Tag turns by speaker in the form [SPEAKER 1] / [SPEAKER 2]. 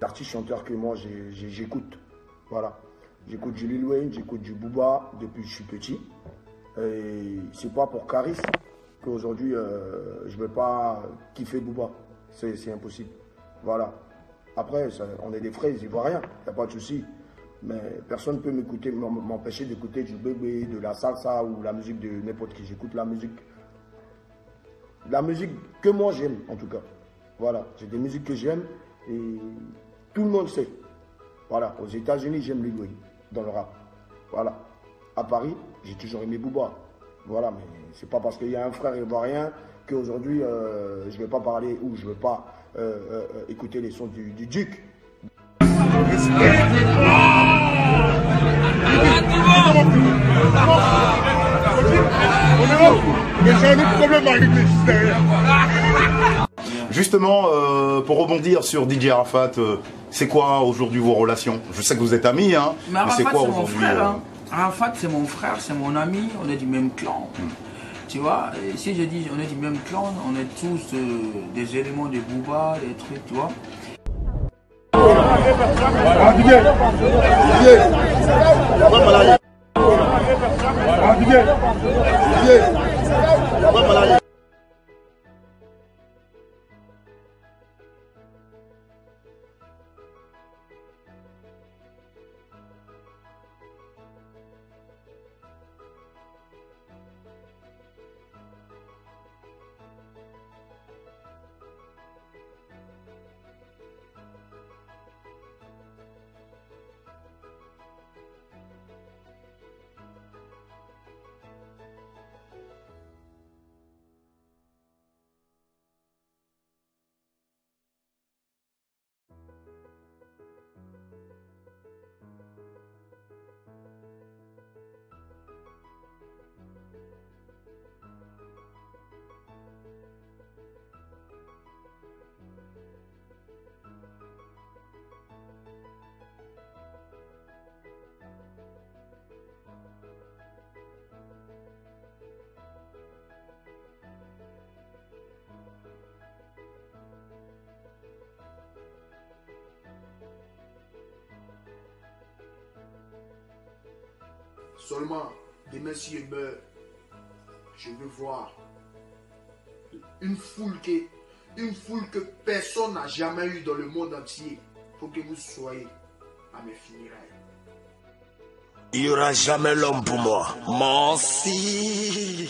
[SPEAKER 1] L'artiste chanteur que moi j'écoute. Voilà. J'écoute du Lil Wayne, j'écoute du Booba depuis que je suis petit. Et c'est pas pour Caris qu'aujourd'hui euh, je ne vais pas kiffer Booba. C'est impossible. Voilà. Après, on est des frères ivoiriens, il n'y a pas de souci. Mais personne ne peut m'écouter, m'empêcher d'écouter du bébé, de la salsa ou la musique de n'importe qui. J'écoute la musique. La musique que moi j'aime, en tout cas. Voilà. J'ai des musiques que j'aime et tout le monde sait. Voilà. Aux États-Unis, j'aime Lil Wayne dans le rap. Voilà. À Paris, j'ai toujours aimé Booba. Voilà, mais c'est pas parce qu'il y a un frère ivoirien qu'aujourd'hui euh, je vais pas parler ou je vais pas euh, euh, écouter les sons du Duc.
[SPEAKER 2] Justement, euh, pour rebondir sur DJ Arafat, euh, c'est quoi aujourd'hui vos relations? Je sais que vous êtes amis, hein,
[SPEAKER 3] mais, c'est quoi aujourd'hui euh hein. Arafat, c'est mon frère, c'est mon ami, on est du même clan. Hmm. Tu vois, si je dis on est du même clan, on est tous des éléments de Bouba, des trucs, tu vois.
[SPEAKER 1] Seulement, demain s'il meurt, je veux voir une foule, que, une foule que personne n'a jamais eu dans le monde entier. pour que vous soyez à mes funérailles.
[SPEAKER 4] Il n'y aura jamais l'homme pour moi. Merci.